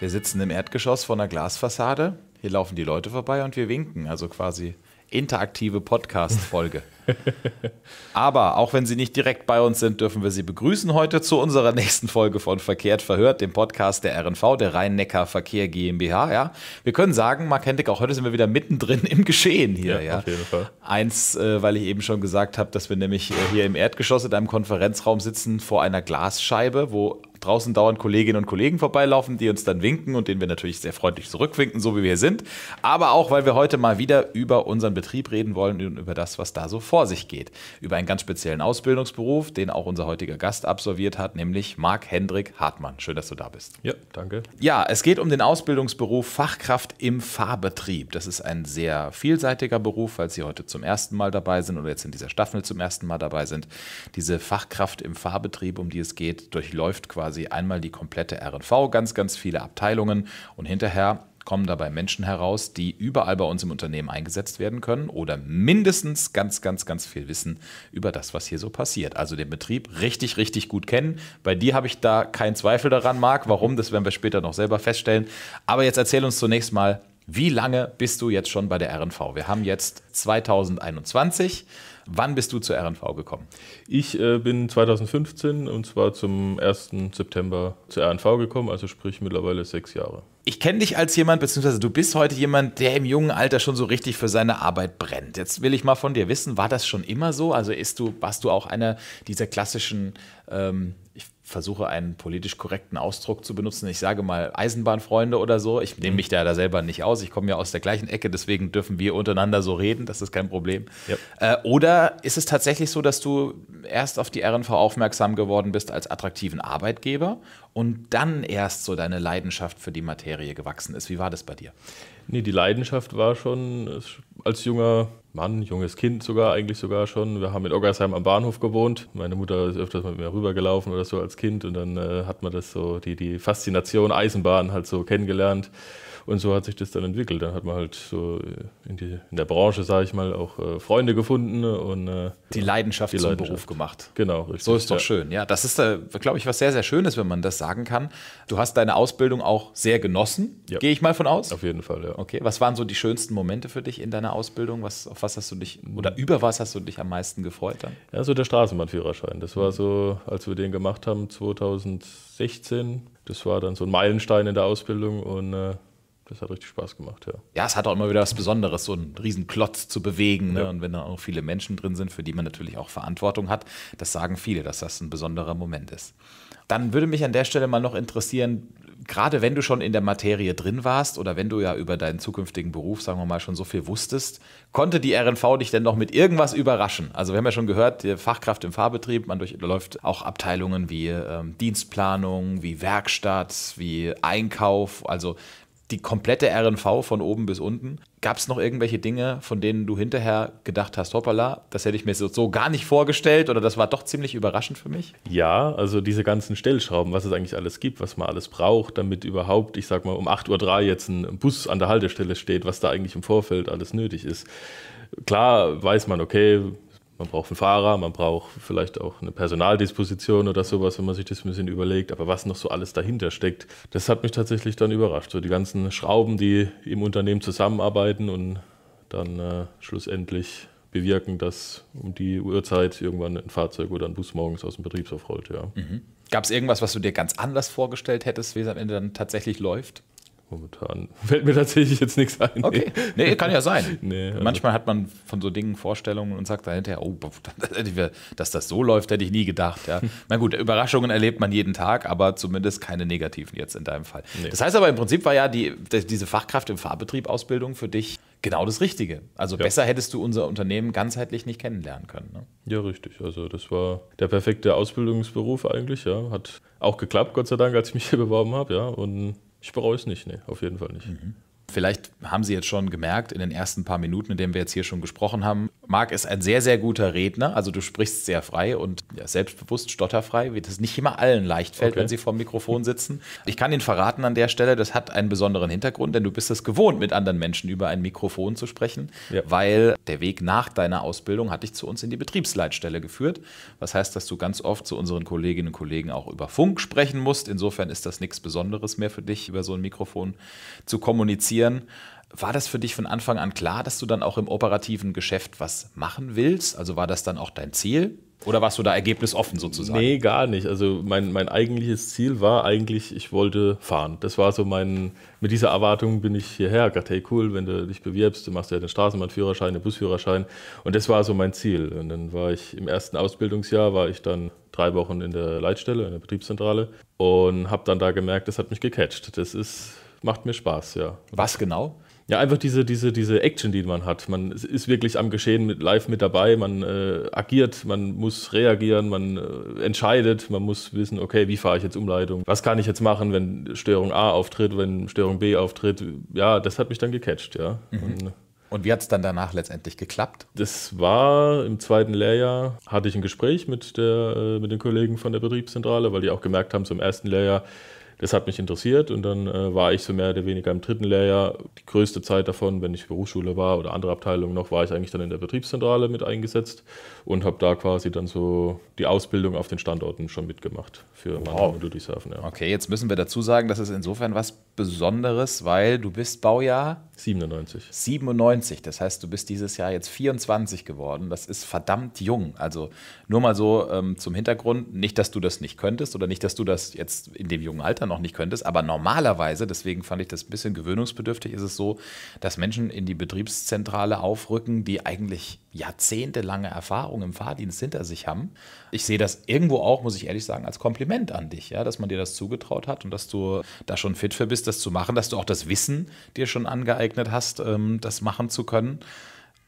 Wir sitzen im Erdgeschoss vor einer Glasfassade. Hier laufen die Leute vorbei und wir winken. Also quasi interaktive Podcast-Folge. Aber auch wenn Sie nicht direkt bei uns sind, dürfen wir Sie begrüßen heute zu unserer nächsten Folge von Verkehrt verhört, dem Podcast der RNV, der Rhein-Neckar Verkehr GmbH. Ja, wir können sagen, Marc Hendig, auch heute sind wir wieder mittendrin im Geschehen hier. Ja, ja. auf jeden Fall. Eins, äh, weil ich eben schon gesagt habe, dass wir nämlich äh, hier im Erdgeschoss in einem Konferenzraum sitzen vor einer Glasscheibe, wo draußen dauernd Kolleginnen und Kollegen vorbeilaufen, die uns dann winken und denen wir natürlich sehr freundlich zurückwinken, so wie wir sind. Aber auch, weil wir heute mal wieder über unseren Betrieb reden wollen und über das, was da so vor sich geht. Über einen ganz speziellen Ausbildungsberuf, den auch unser heutiger Gast absolviert hat, nämlich Marc Hendrik Hartmann. Schön, dass du da bist. Ja, danke. Ja, es geht um den Ausbildungsberuf Fachkraft im Fahrbetrieb. Das ist ein sehr vielseitiger Beruf, falls Sie heute zum ersten Mal dabei sind oder jetzt in dieser Staffel zum ersten Mal dabei sind. Diese Fachkraft im Fahrbetrieb, um die es geht, durchläuft quasi einmal die komplette RNV, ganz, ganz viele Abteilungen und hinterher kommen dabei Menschen heraus, die überall bei uns im Unternehmen eingesetzt werden können oder mindestens ganz, ganz, ganz viel wissen über das, was hier so passiert. Also den Betrieb richtig, richtig gut kennen. Bei dir habe ich da keinen Zweifel daran, Marc. Warum? Das werden wir später noch selber feststellen. Aber jetzt erzähl uns zunächst mal, wie lange bist du jetzt schon bei der RNV? Wir haben jetzt 2021. Wann bist du zur RNV gekommen? Ich äh, bin 2015 und zwar zum 1. September zur RNV gekommen, also sprich mittlerweile sechs Jahre. Ich kenne dich als jemand, beziehungsweise du bist heute jemand, der im jungen Alter schon so richtig für seine Arbeit brennt. Jetzt will ich mal von dir wissen, war das schon immer so? Also ist du, warst du auch einer dieser klassischen, ähm, versuche einen politisch korrekten Ausdruck zu benutzen. Ich sage mal Eisenbahnfreunde oder so. Ich nehme mich da, da selber nicht aus. Ich komme ja aus der gleichen Ecke, deswegen dürfen wir untereinander so reden. Das ist kein Problem. Ja. Äh, oder ist es tatsächlich so, dass du erst auf die RNV aufmerksam geworden bist als attraktiven Arbeitgeber und dann erst so deine Leidenschaft für die Materie gewachsen ist? Wie war das bei dir? Nee, die Leidenschaft war schon als junger Mann, junges Kind sogar, eigentlich sogar schon. Wir haben in Oggersheim am Bahnhof gewohnt. Meine Mutter ist öfters mit mir rübergelaufen oder so als Kind und dann äh, hat man das so, die, die Faszination Eisenbahn halt so kennengelernt. Und so hat sich das dann entwickelt. Dann hat man halt so in, die, in der Branche, sage ich mal, auch äh, Freunde gefunden und äh, die Leidenschaft die zum Leidenschaft. Beruf gemacht. Genau, richtig. So ist doch ja. schön. Ja, das ist, äh, glaube ich, was sehr, sehr Schönes, wenn man das sagen kann. Du hast deine Ausbildung auch sehr genossen, ja. gehe ich mal von aus. Auf jeden Fall, ja. Okay, was waren so die schönsten Momente für dich in deiner Ausbildung? Was, auf was hast du dich oder über was hast du dich am meisten gefreut dann? Ja, so der Straßenbahnführerschein. Das war so, als wir den gemacht haben, 2016. Das war dann so ein Meilenstein in der Ausbildung und äh, das hat richtig Spaß gemacht, ja. Ja, es hat auch immer wieder was Besonderes, so einen riesen Klotz zu bewegen. Ne? Und wenn da auch viele Menschen drin sind, für die man natürlich auch Verantwortung hat, das sagen viele, dass das ein besonderer Moment ist. Dann würde mich an der Stelle mal noch interessieren, gerade wenn du schon in der Materie drin warst oder wenn du ja über deinen zukünftigen Beruf, sagen wir mal, schon so viel wusstest, konnte die RNV dich denn noch mit irgendwas überraschen? Also wir haben ja schon gehört, die Fachkraft im Fahrbetrieb, man durchläuft auch Abteilungen wie ähm, Dienstplanung, wie Werkstatt, wie Einkauf. Also die komplette RNV von oben bis unten. Gab es noch irgendwelche Dinge, von denen du hinterher gedacht hast, hoppala, das hätte ich mir so, gar nicht vorgestellt oder das war doch ziemlich überraschend für mich? Ja, also diese ganzen Stellschrauben, was es eigentlich alles gibt, was man alles braucht, damit überhaupt, ich sag mal, um 8.03 Uhr jetzt ein Bus an der Haltestelle steht, was da eigentlich im Vorfeld alles nötig ist. Klar weiß man, okay, man braucht einen Fahrer, man braucht vielleicht auch eine Personaldisposition oder sowas, wenn man sich das ein bisschen überlegt. Aber was noch so alles dahinter steckt, das hat mich tatsächlich dann überrascht. So die ganzen Schrauben, die im Unternehmen zusammenarbeiten und dann äh, schlussendlich bewirken, dass um die Uhrzeit irgendwann ein Fahrzeug oder ein Bus morgens aus dem Betriebshof rollt. Ja. Mhm. Gab es irgendwas, was du dir ganz anders vorgestellt hättest, wie es am Ende dann tatsächlich läuft? Momentan fällt mir tatsächlich jetzt nichts ein. Okay, nee, kann ja sein. Nee, Manchmal hat man von so Dingen Vorstellungen und sagt dahinter, oh, dass das so läuft, hätte ich nie gedacht. Ja. Na gut, Überraschungen erlebt man jeden Tag, aber zumindest keine negativen jetzt in deinem Fall. Nee. Das heißt aber im Prinzip war ja die, diese Fachkraft im Fahrbetrieb Ausbildung für dich genau das Richtige. Also ja. besser hättest du unser Unternehmen ganzheitlich nicht kennenlernen können. Ne? Ja, richtig. Also das war der perfekte Ausbildungsberuf eigentlich. Ja, hat auch geklappt, Gott sei Dank, als ich mich hier beworben habe. Ja, und ich bereue es nicht, nee, auf jeden Fall nicht. Mhm. Vielleicht haben Sie jetzt schon gemerkt in den ersten paar Minuten, in denen wir jetzt hier schon gesprochen haben, Marc ist ein sehr, sehr guter Redner. Also du sprichst sehr frei und ja, selbstbewusst, stotterfrei, wie das nicht immer allen leicht fällt, okay. wenn sie vor dem Mikrofon sitzen. Ich kann Ihnen verraten an der Stelle, das hat einen besonderen Hintergrund, denn du bist es gewohnt, mit anderen Menschen über ein Mikrofon zu sprechen, ja. weil der Weg nach deiner Ausbildung hat dich zu uns in die Betriebsleitstelle geführt. Was heißt, dass du ganz oft zu unseren Kolleginnen und Kollegen auch über Funk sprechen musst. Insofern ist das nichts Besonderes mehr für dich, über so ein Mikrofon zu kommunizieren. War das für dich von Anfang an klar, dass du dann auch im operativen Geschäft was machen willst? Also war das dann auch dein Ziel? Oder warst du da ergebnisoffen sozusagen? Nee, gar nicht. Also mein, mein eigentliches Ziel war eigentlich, ich wollte fahren. Das war so mein, mit dieser Erwartung bin ich hierher. Gerade, hey, cool, wenn du dich bewirbst, du machst ja den Straßenbahnführerschein, den Busführerschein. Und das war so mein Ziel. Und dann war ich im ersten Ausbildungsjahr, war ich dann drei Wochen in der Leitstelle, in der Betriebszentrale und habe dann da gemerkt, das hat mich gecatcht. Das ist, macht mir Spaß, ja. Was genau? Ja, einfach diese, diese, diese Action, die man hat. Man ist wirklich am Geschehen mit, live mit dabei, man äh, agiert, man muss reagieren, man äh, entscheidet, man muss wissen, okay, wie fahre ich jetzt Umleitung? Was kann ich jetzt machen, wenn Störung A auftritt, wenn Störung B auftritt? Ja, das hat mich dann gecatcht, ja. Mhm. Und, und wie hat es dann danach letztendlich geklappt? Das war im zweiten Lehrjahr, hatte ich ein Gespräch mit, der, äh, mit den Kollegen von der Betriebszentrale, weil die auch gemerkt haben, so im ersten Lehrjahr, das hat mich interessiert und dann äh, war ich so mehr oder weniger im dritten Lehrjahr. Die größte Zeit davon, wenn ich Berufsschule war oder andere Abteilungen noch, war ich eigentlich dann in der Betriebszentrale mit eingesetzt und habe da quasi dann so die Ausbildung auf den Standorten schon mitgemacht für wow. und Ludwigshafen. Ja. Okay, jetzt müssen wir dazu sagen, das ist insofern was Besonderes, weil du bist Baujahr 97. 97, das heißt, du bist dieses Jahr jetzt 24 geworden. Das ist verdammt jung. Also nur mal so ähm, zum Hintergrund, nicht, dass du das nicht könntest oder nicht, dass du das jetzt in dem jungen Alter noch nicht könntest, aber normalerweise, deswegen fand ich das ein bisschen gewöhnungsbedürftig, ist es so, dass Menschen in die Betriebszentrale aufrücken, die eigentlich jahrzehntelange Erfahrung im Fahrdienst hinter sich haben. Ich sehe das irgendwo auch, muss ich ehrlich sagen, als Kompliment an dich, ja, dass man dir das zugetraut hat und dass du da schon fit für bist, das zu machen, dass du auch das Wissen dir schon angeeignet hast, ähm, das machen zu können.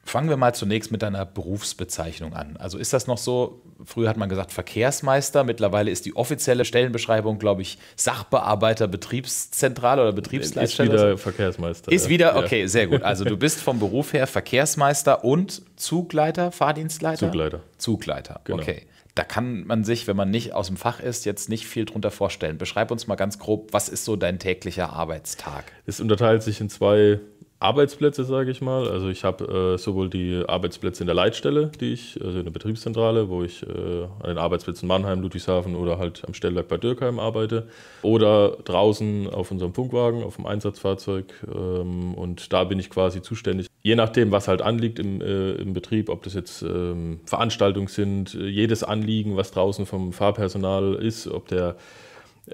Fangen wir mal zunächst mit deiner Berufsbezeichnung an. Also ist das noch so, früher hat man gesagt Verkehrsmeister, mittlerweile ist die offizielle Stellenbeschreibung, glaube ich, Sachbearbeiter Betriebszentrale oder Betriebsleitstelle. Ist wieder Verkehrsmeister. Ist wieder, okay, sehr gut. Also du bist vom Beruf her Verkehrsmeister und Zugleiter, Fahrdienstleiter? Zugleiter. Zugleiter, genau. okay. Da kann man sich, wenn man nicht aus dem Fach ist, jetzt nicht viel drunter vorstellen. Beschreib uns mal ganz grob, was ist so dein täglicher Arbeitstag? Es unterteilt sich in zwei Arbeitsplätze, sage ich mal. Also ich habe äh, sowohl die Arbeitsplätze in der Leitstelle, die ich, also in der Betriebszentrale, wo ich äh, an den Arbeitsplätzen Mannheim, Ludwigshafen oder halt am Stellwerk bei Dürkheim arbeite. Oder draußen auf unserem Funkwagen, auf dem Einsatzfahrzeug. Ähm, und da bin ich quasi zuständig. Je nachdem, was halt anliegt im, äh, im Betrieb, ob das jetzt ähm, Veranstaltungen sind, jedes Anliegen, was draußen vom Fahrpersonal ist, ob der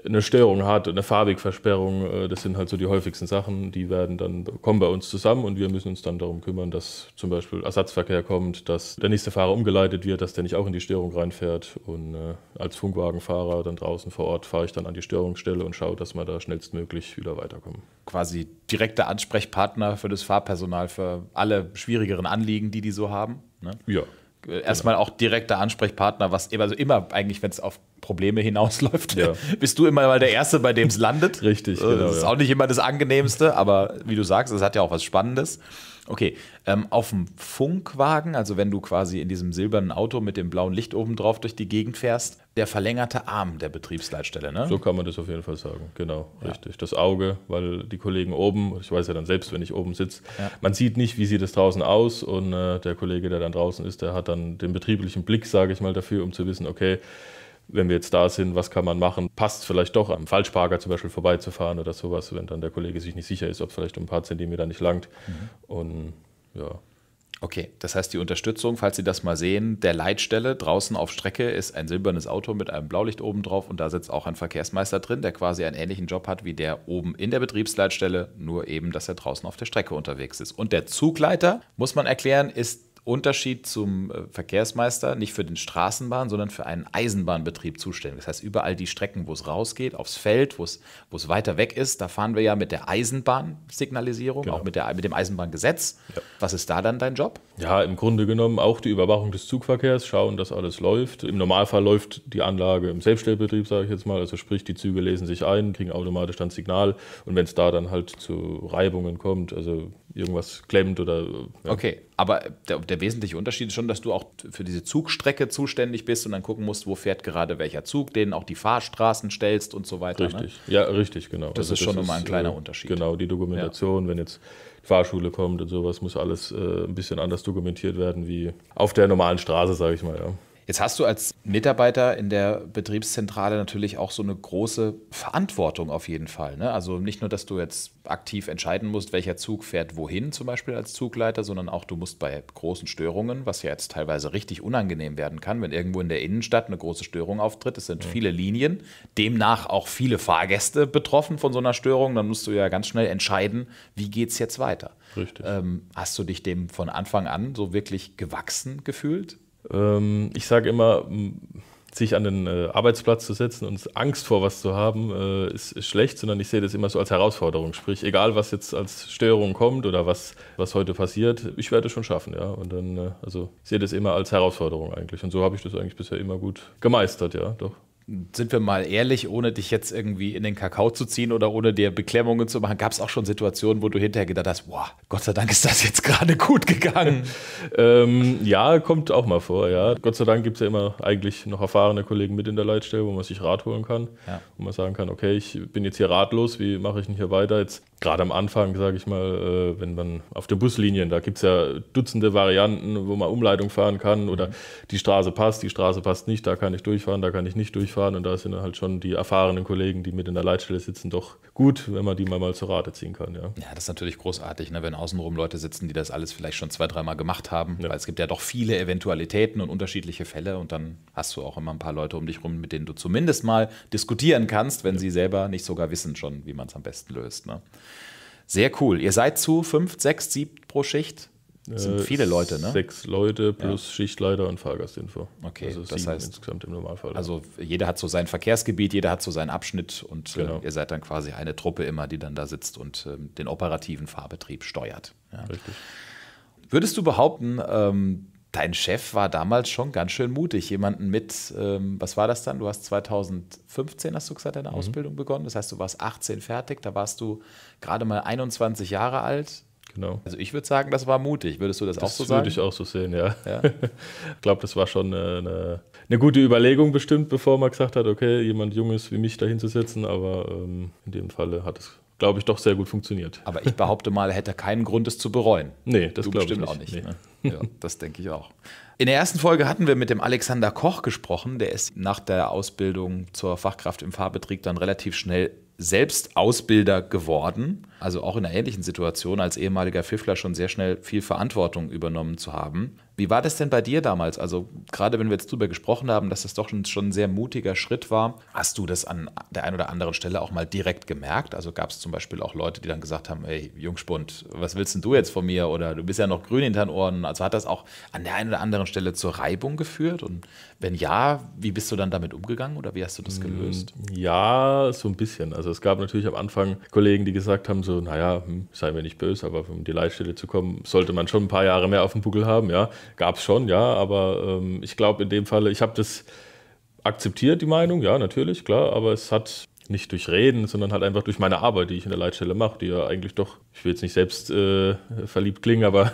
eine Störung hat, eine Fahrwegversperrung, äh, das sind halt so die häufigsten Sachen, die werden dann, kommen bei uns zusammen und wir müssen uns dann darum kümmern, dass zum Beispiel Ersatzverkehr kommt, dass der nächste Fahrer umgeleitet wird, dass der nicht auch in die Störung reinfährt und äh, als Funkwagenfahrer dann draußen vor Ort fahre ich dann an die Störungsstelle und schaue, dass wir da schnellstmöglich wieder weiterkommen. Quasi direkter Ansprechpartner für das Fahrpersonal für alle schwierigeren Anliegen, die die so haben? Ne? Ja, erstmal auch direkter Ansprechpartner, was also immer eigentlich, wenn es auf Probleme hinausläuft, ja. bist du immer mal der Erste, bei dem es landet. Richtig, genau. Das ist auch nicht immer das Angenehmste, aber wie du sagst, es hat ja auch was Spannendes. Okay, ähm, auf dem Funkwagen, also wenn du quasi in diesem silbernen Auto mit dem blauen Licht oben drauf durch die Gegend fährst, der verlängerte Arm der Betriebsleitstelle, ne? So kann man das auf jeden Fall sagen, genau, ja. richtig. Das Auge, weil die Kollegen oben, ich weiß ja dann selbst, wenn ich oben sitze, ja. man sieht nicht, wie sieht es draußen aus und äh, der Kollege, der dann draußen ist, der hat dann den betrieblichen Blick, sage ich mal, dafür, um zu wissen, okay, wenn wir jetzt da sind, was kann man machen? Passt vielleicht doch am Falschparker zum Beispiel vorbeizufahren oder sowas, wenn dann der Kollege sich nicht sicher ist, ob es vielleicht um ein paar Zentimeter nicht langt. Mhm. Und ja. Okay, das heißt, die Unterstützung, falls Sie das mal sehen, der Leitstelle draußen auf Strecke ist ein silbernes Auto mit einem Blaulicht oben drauf und da sitzt auch ein Verkehrsmeister drin, der quasi einen ähnlichen Job hat wie der oben in der Betriebsleitstelle, nur eben, dass er draußen auf der Strecke unterwegs ist. Und der Zugleiter, muss man erklären, ist Unterschied zum äh, Verkehrsmeister nicht für den Straßenbahn, sondern für einen Eisenbahnbetrieb zuständig. Das heißt, überall die Strecken, wo es rausgeht, aufs Feld, wo es, wo es weiter weg ist, da fahren wir ja mit der Eisenbahnsignalisierung, genau. auch mit, der, mit dem Eisenbahngesetz. Ja. Was ist da dann dein Job? Ja, im Grunde genommen auch die Überwachung des Zugverkehrs, schauen, dass alles läuft. Im Normalfall läuft die Anlage im Selbststellbetrieb, sage ich jetzt mal. Also sprich, die Züge lesen sich ein, kriegen automatisch dann Signal. Und wenn es da dann halt zu Reibungen kommt, also irgendwas klemmt oder. Ja. Okay, aber der, der, wesentliche Unterschied ist schon, dass du auch für diese Zugstrecke zuständig bist und dann gucken musst, wo fährt gerade welcher Zug, denen auch die Fahrstraßen stellst und so weiter. Ne? Richtig, ne? ja, richtig, genau. Das also ist schon nochmal ein kleiner äh, Unterschied. Genau, die Dokumentation, ja. wenn jetzt Fahrschule kommt und sowas, muss alles äh, ein bisschen anders dokumentiert werden wie auf der normalen Straße, sage ich mal, ja. Jetzt hast du als Mitarbeiter in der Betriebszentrale natürlich auch so eine große Verantwortung auf jeden Fall. Ne? Also nicht nur, dass du jetzt aktiv entscheiden musst, welcher Zug fährt wohin, zum Beispiel als Zugleiter, sondern auch du musst bei großen Störungen, was ja jetzt teilweise richtig unangenehm werden kann, wenn irgendwo in der Innenstadt eine große Störung auftritt, es sind ja. viele Linien, demnach auch viele Fahrgäste betroffen von so einer Störung, dann musst du ja ganz schnell entscheiden, wie geht es jetzt weiter. Richtig. Ähm, hast du dich dem von Anfang an so wirklich gewachsen gefühlt? Ähm, ich sage immer, sich an den äh, Arbeitsplatz zu setzen und Angst vor was zu haben, äh, ist, ist, schlecht, sondern ich sehe das immer so als Herausforderung. Sprich, egal was jetzt als Störung kommt oder was, was heute passiert, ich werde es schon schaffen, ja. Und dann, äh, also ich sehe das immer als Herausforderung eigentlich. Und so habe ich das eigentlich bisher immer gut gemeistert, ja, doch sind wir mal ehrlich, ohne dich jetzt irgendwie in den Kakao zu ziehen oder ohne dir Beklemmungen zu machen, gab es auch schon Situationen, wo du hinterher gedacht hast, boah, Gott sei Dank ist das jetzt gerade gut gegangen. ähm, ja, kommt auch mal vor, ja. Gott sei Dank gibt es ja immer eigentlich noch erfahrene Kollegen mit in der Leitstelle, wo man sich Rat holen kann, ja. wo man sagen kann, okay, ich bin jetzt hier ratlos, wie mache ich denn hier weiter? Jetzt gerade am Anfang, sage ich mal, äh, wenn man auf der Buslinien, da gibt es ja Dutzende Varianten, wo man Umleitung fahren kann oder die Straße passt, die Straße passt nicht, da kann ich durchfahren, da kann ich nicht durchfahren fahren und da sind halt schon die erfahrenen Kollegen, die mit in der Leitstelle sitzen, doch gut, wenn man die mal, mal zur Rate ziehen kann. Ja, ja das ist natürlich großartig, ne? wenn außenrum Leute sitzen, die das alles vielleicht schon zwei, dreimal gemacht haben, ja. weil es gibt ja doch viele Eventualitäten und unterschiedliche Fälle und dann hast du auch immer ein paar Leute um dich rum, mit denen du zumindest mal diskutieren kannst, wenn ja. sie selber nicht sogar wissen schon, wie man es am besten löst. Ne? Sehr cool. Ihr seid zu fünf, sechs, sieben pro Schicht? Das sind äh, viele Leute, ne? Sechs Leute plus ja. Schichtleiter und Fahrgastinfo. Okay, also das heißt insgesamt im Normalfall. Also jeder hat so sein Verkehrsgebiet, jeder hat so seinen Abschnitt und äh, genau. äh, ihr seid dann quasi eine Truppe immer, die dann da sitzt und äh, den operativen Fahrbetrieb steuert. Ja. Richtig. Würdest du behaupten, ähm, dein Chef war damals schon ganz schön mutig, jemanden mit, ähm, was war das dann? Du hast 2015, hast du gesagt, deine mhm. Ausbildung begonnen. Das heißt, du warst 18 fertig, da warst du gerade mal 21 Jahre alt genau. Also ich würde sagen, das war mutig. Würdest du das, das auch so sagen? Das würde ich auch so sehen, ja. ja? ich glaube, das war schon eine, eine, eine, gute Überlegung bestimmt, bevor man gesagt hat, okay, jemand Junges wie mich da hinzusetzen. Aber ähm, in dem Falle hat es glaube ich, doch sehr gut funktioniert. Aber ich behaupte mal, er hätte keinen Grund, es zu bereuen. Nee, das glaube ich nicht. auch nicht. Nee. Ne? Ja, das denke ich auch. In der ersten Folge hatten wir mit dem Alexander Koch gesprochen. Der ist nach der Ausbildung zur Fachkraft im Fahrbetrieb dann relativ schnell selbst Ausbilder geworden, also auch in einer ähnlichen Situation als ehemaliger Pfiffler schon sehr schnell viel Verantwortung übernommen zu haben. Wie war das denn bei dir damals? Also gerade wenn wir jetzt darüber gesprochen haben, dass das doch schon, schon ein sehr mutiger Schritt war, hast du das an der einen oder anderen Stelle auch mal direkt gemerkt? Also gab es zum Beispiel auch Leute, die dann gesagt haben, hey Jungspund, was willst denn du jetzt von mir? Oder du bist ja noch grün hinter den Ohren. Also hat das auch an der einen oder anderen Stelle zur Reibung geführt? Und wenn ja, wie bist du dann damit umgegangen oder wie hast du das gelöst? Mm, ja, so ein bisschen. Also es gab natürlich am Anfang Kollegen, die gesagt haben, so, naja, hm, sei mir nicht böse, aber um die Leitstelle zu kommen, sollte man schon ein paar Jahre mehr auf dem Buckel haben, ja. Gab es schon, ja, aber ähm, ich glaube in dem Falle, ich habe das akzeptiert, die Meinung, ja, natürlich, klar, aber es hat nicht durch Reden, sondern halt einfach durch meine Arbeit, die ich in der Leitstelle mache, die ja eigentlich doch, ich will jetzt nicht selbst äh, verliebt klingen, aber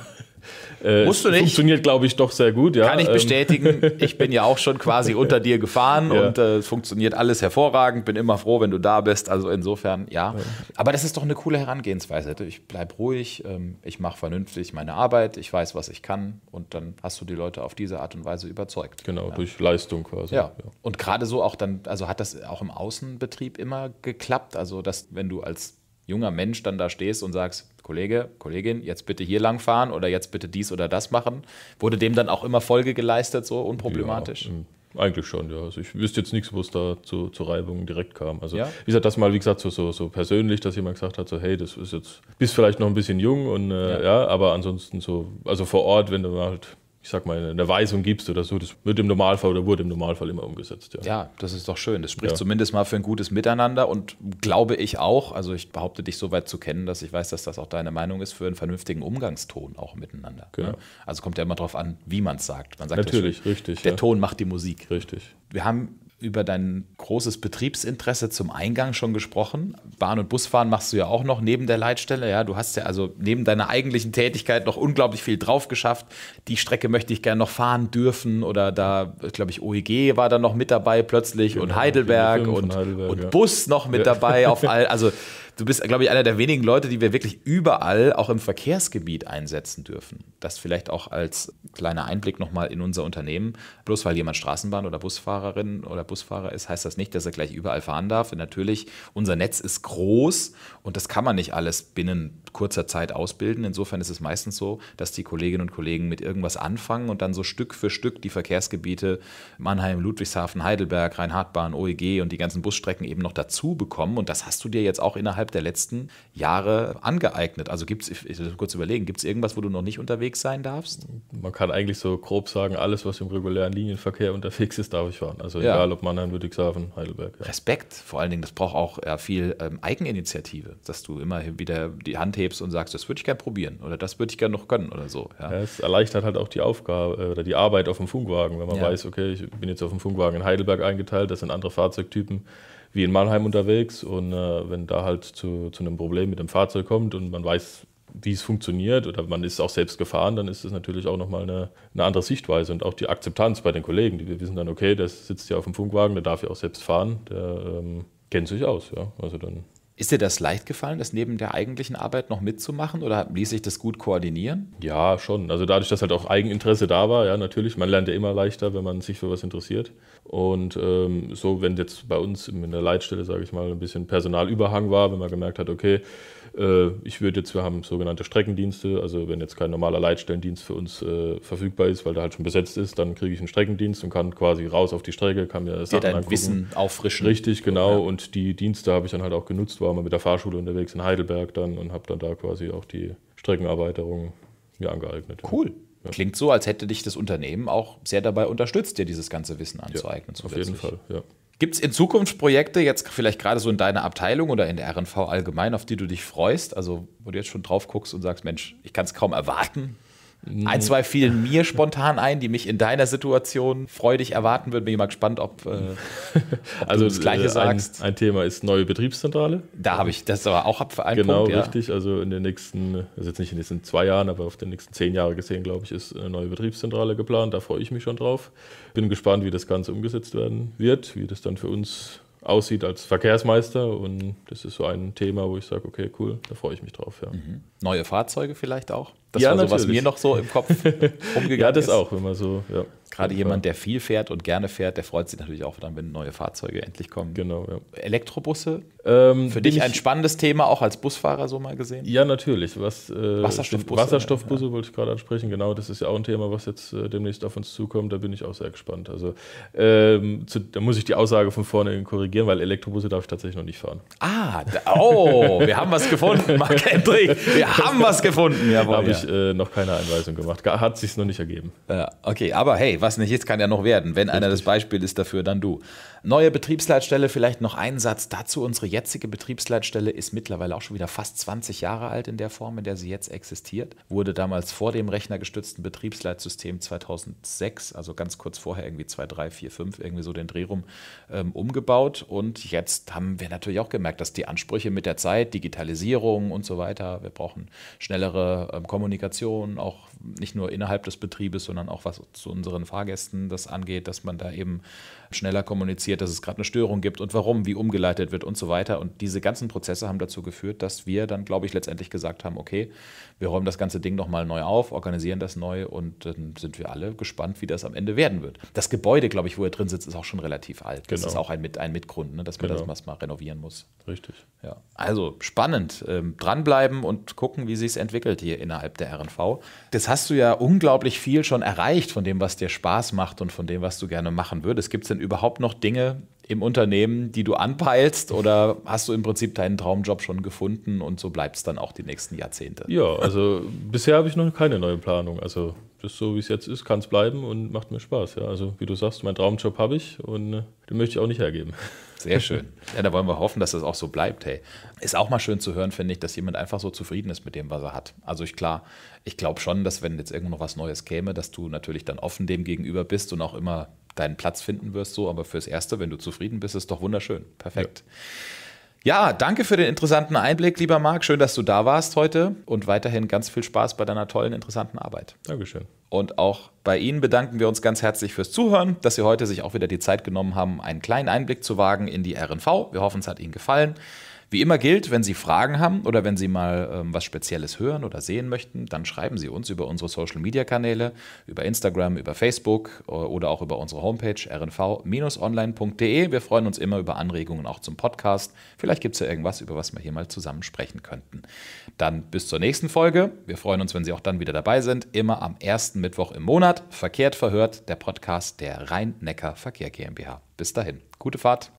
äh, Musst du nicht. Funktioniert, glaube ich, doch sehr gut. Ja. Kann ich ähm, bestätigen. Ich bin ja auch schon quasi unter dir gefahren ja. und äh, es funktioniert alles hervorragend. Bin immer froh, wenn du da bist. Also insofern, ja. ja. Aber das ist doch eine coole Herangehensweise. Ich bleibe ruhig, ähm, ich mache vernünftig meine Arbeit, ich weiß, was ich kann und dann hast du die Leute auf diese Art und Weise überzeugt. Genau, ja. durch Leistung quasi. Ja. Und gerade so auch dann, also hat das auch im Außenbetrieb immer geklappt? Also, dass wenn du als junger Mensch dann da stehst und sagst, Kollege, Kollegin, jetzt bitte hier lang fahren oder jetzt bitte dies oder das machen. Wurde dem dann auch immer Folge geleistet, so unproblematisch? Ja, eigentlich schon, ja. Also ich wüsste jetzt nichts, wo es da zu, zu Reibungen direkt kam. Also ja? wie gesagt, das mal, wie gesagt, so, so, so, persönlich, dass jemand gesagt hat, so hey, das ist jetzt, bist vielleicht noch ein bisschen jung und äh, ja. ja. aber ansonsten so, also vor Ort, wenn du halt ich sag mal, eine Weisung gibst oder so, das wird im Normalfall oder wurde im Normalfall immer umgesetzt. Ja, ja das ist doch schön. Das spricht ja. zumindest mal für ein gutes Miteinander und glaube ich auch, also ich behaupte dich so weit zu kennen, dass ich weiß, dass das auch deine Meinung ist, für einen vernünftigen Umgangston auch miteinander. Genau. Ne? Also kommt ja immer darauf an, wie man es sagt. Man sagt Natürlich, schon, richtig. Der ja. Ton macht die Musik. Richtig. Wir haben über dein großes Betriebsinteresse zum Eingang schon gesprochen. Bahn- und Busfahren machst du ja auch noch neben der Leitstelle. Ja, du hast ja also neben deiner eigentlichen Tätigkeit noch unglaublich viel drauf geschafft. Die Strecke möchte ich gerne noch fahren dürfen oder da, glaube ich, OEG war da noch mit dabei plötzlich genau, und Heidelberg und, Heidelberg, und ja. Bus noch mit ja. dabei auf all, also du bist, glaube ich, einer der wenigen Leute, die wir wirklich überall, auch im Verkehrsgebiet, einsetzen dürfen. Das vielleicht auch als kleiner Einblick nochmal in unser Unternehmen. Bloß weil jemand Straßenbahn- oder Busfahrerin oder Busfahrer ist, heißt das nicht, dass er gleich überall fahren darf. Und natürlich, unser Netz ist groß und das kann man nicht alles binnen kurzer Zeit ausbilden. Insofern ist es meistens so, dass die Kolleginnen und Kollegen mit irgendwas anfangen und dann so Stück für Stück die Verkehrsgebiete Mannheim, Ludwigshafen, Heidelberg, Rhein-Hart-Bahn, OEG und die ganzen Busstrecken eben noch dazu bekommen. Und das hast du dir jetzt auch innerhalb der letzten Jahre angeeignet. Also gibt es, ich will kurz überlegen, gibt es irgendwas, wo du noch nicht unterwegs sein darfst? Man kann eigentlich so grob sagen, alles, was im regulären Linienverkehr unterwegs ist, darf ich fahren. Also ja. egal ob Mannheim, Ludwigshafen, Heidelberg. Ja. Respekt, vor allen Dingen, das braucht auch viel ähm, Eigeninitiative, dass du immer wieder die Hand hebst und sagst, das würde ich gerne probieren oder das würde ich gerne noch können oder so. Ja. es erleichtert halt auch die Aufgabe äh, oder die Arbeit auf dem Funkwagen, wenn man weiß, okay, ich bin jetzt auf dem Funkwagen in Heidelberg eingeteilt, das sind andere Fahrzeugtypen wie in Mannheim unterwegs und äh, wenn da halt zu, zu einem Problem mit dem Fahrzeug kommt und man weiß, wie es funktioniert oder man ist auch selbst gefahren, dann ist es natürlich auch nochmal eine, eine andere Sichtweise und auch die Akzeptanz bei den Kollegen. Die wissen dann, okay, der sitzt ja auf dem Funkwagen, der darf ja auch selbst fahren, der ähm, kennt sich aus. Ja. Also dann ist dir das leicht gefallen, das neben der eigentlichen Arbeit noch mitzumachen oder ließ sich das gut koordinieren? Ja, schon. Also dadurch, dass halt auch Eigeninteresse da war, ja, natürlich. Man lernt ja immer leichter, wenn man sich für was interessiert. Und ähm, so, wenn jetzt bei uns in der Leitstelle, sage ich mal, ein bisschen Personalüberhang war, wenn man gemerkt hat, okay, ich würde jetzt, wir haben sogenannte Streckendienste, also wenn jetzt kein normaler Leitstellendienst für uns äh, verfügbar ist, weil der halt schon besetzt ist, dann kriege ich einen Streckendienst und kann quasi raus auf die Strecke, kann mir das Sachen dein Wissen auffrischen. Richtig, genau. Ja. Und die Dienste habe ich dann halt auch genutzt, war mal mit der Fahrschule unterwegs in Heidelberg dann und habe dann da quasi auch die Streckenerweiterung mir angeeignet. Cool. Ja. Klingt so, als hätte dich das Unternehmen auch sehr dabei unterstützt, dir dieses ganze Wissen anzueignen. Ja, auf jeden Fall, ja. Gibt es in Zukunft Projekte, jetzt vielleicht gerade so in deiner Abteilung oder in der RNV allgemein, auf die du dich freust? Also, wo du jetzt schon drauf guckst und sagst, Mensch, ich kann es kaum erwarten, ein, zwei fielen mir spontan ein, die mich in deiner Situation freudig erwarten würden. Bin ich mal gespannt, ob, äh, ob also, du das Gleiche äh, sagst. Ein, ein, Thema ist neue Betriebszentrale. Da habe ich das aber auch einen genau, Punkt. Genau, richtig. Also in den nächsten, also jetzt nicht in den nächsten zwei Jahren, aber auf den nächsten zehn Jahre gesehen, glaube ich, ist eine neue Betriebszentrale geplant. Da freue ich mich schon drauf. Bin gespannt, wie das Ganze umgesetzt werden wird, wie das dann für uns aussieht als Verkehrsmeister. Und das ist so ein Thema, wo ich sage, okay, cool, da freue ich mich drauf. Ja. Mhm. Neue Fahrzeuge vielleicht auch? Das ja, war so, was mir noch so im Kopf umgegangen ist. ja, das ist. auch, wenn man so, ja. Gerade jemand, der viel fährt und gerne fährt, der freut sich natürlich auch dann, wenn neue Fahrzeuge endlich kommen. Genau, ja. Elektrobusse? Ähm, Für dich ein spannendes Thema, auch als Busfahrer so mal gesehen? Ja, natürlich. Was, äh, Wasserstoffbusse. Wasserstoffbusse ja. wollte ich gerade ansprechen, genau. Das ist ja auch ein Thema, was jetzt äh, demnächst auf uns zukommt. Da bin ich auch sehr gespannt. Also, ähm, zu, da muss ich die Aussage von vorne korrigieren, weil Elektrobusse darf ich tatsächlich noch nicht fahren. Ah, da, oh, wir haben was gefunden, Marc Hendrik. Wir haben was gefunden. Jawohl, Habe ich äh, noch keine Einweisung gemacht. Hat sich noch nicht ergeben. Ja, okay, aber hey, was nicht ist, kann ja noch werden. Wenn Richtig. einer das Beispiel ist dafür, dann du. Neue Betriebsleitstelle, vielleicht noch ein Satz dazu. Unsere jetzige Betriebsleitstelle ist mittlerweile auch schon wieder fast 20 Jahre alt in der Form, in der sie jetzt existiert. Wurde damals vor dem rechnergestützten Betriebsleitsystem 2006, also ganz kurz vorher, irgendwie 2, 3, 4, 5, irgendwie so den Dreh rum, ähm, umgebaut. Und jetzt haben wir natürlich auch gemerkt, dass die Ansprüche mit der Zeit, Digitalisierung und so weiter, wir brauchen schnellere ähm, Kommunikation, auch nicht nur innerhalb des Betriebes, sondern auch was zu unseren Fahrgästen das angeht, dass man da eben schneller kommuniziert, dass es gerade eine Störung gibt und warum, wie umgeleitet wird und so weiter. Und diese ganzen Prozesse haben dazu geführt, dass wir dann, glaube ich, letztendlich gesagt haben, okay, wir räumen das ganze Ding nochmal neu auf, organisieren das neu und dann sind wir alle gespannt, wie das am Ende werden wird. Das Gebäude, glaube ich, wo er drin sitzt, ist auch schon relativ alt. Genau. Das ist auch ein, ein Mitgrund, ne, dass man genau. das mal renovieren muss. Richtig. Ja. Also spannend. Ähm, dranbleiben und gucken, wie sich es entwickelt hier innerhalb der RNV. Das hast du ja unglaublich viel schon erreicht von dem, was dir Spaß macht und von dem, was du gerne machen würdest. Gibt es denn überhaupt noch Dinge im Unternehmen, die du anpeilst oder hast du im Prinzip deinen Traumjob schon gefunden und so bleibt es dann auch die nächsten Jahrzehnte? Ja, also bisher habe ich noch keine neue Planung. Also das so wie es jetzt ist, kann es bleiben und macht mir Spaß. Ja. Also wie du sagst, meinen Traumjob habe ich und äh, den möchte ich auch nicht hergeben. Sehr schön. Ja, da wollen wir hoffen, dass das auch so bleibt. Hey, ist auch mal schön zu hören, finde ich, dass jemand einfach so zufrieden ist mit dem, was er hat. Also ich klar, ich glaube schon, dass wenn jetzt irgendwo noch was Neues käme, dass du natürlich dann offen dem gegenüber bist und auch immer deinen Platz finden wirst. So, aber fürs Erste, wenn du zufrieden bist, ist doch wunderschön. Perfekt. Ja. Ja, danke für den interessanten Einblick, lieber Marc. Schön, dass du da warst heute und weiterhin ganz viel Spaß bei deiner tollen, interessanten Arbeit. Dankeschön. Und auch bei Ihnen bedanken wir uns ganz herzlich fürs Zuhören, dass Sie heute sich auch wieder die Zeit genommen haben, einen kleinen Einblick zu wagen in die RNV. Wir hoffen, es hat Ihnen gefallen. Wie immer gilt, wenn Sie Fragen haben oder wenn Sie mal ähm, was Spezielles hören oder sehen möchten, dann schreiben Sie uns über unsere Social Media Kanäle, über Instagram, über Facebook oder auch über unsere Homepage rnv-online.de. Wir freuen uns immer über Anregungen auch zum Podcast. Vielleicht gibt es ja irgendwas, über was wir hier mal zusammen sprechen könnten. Dann bis zur nächsten Folge. Wir freuen uns, wenn Sie auch dann wieder dabei sind. Immer am ersten Mittwoch im Monat. Verkehrt verhört, der Podcast der Rhein-Neckar Verkehr GmbH. Bis dahin, gute Fahrt.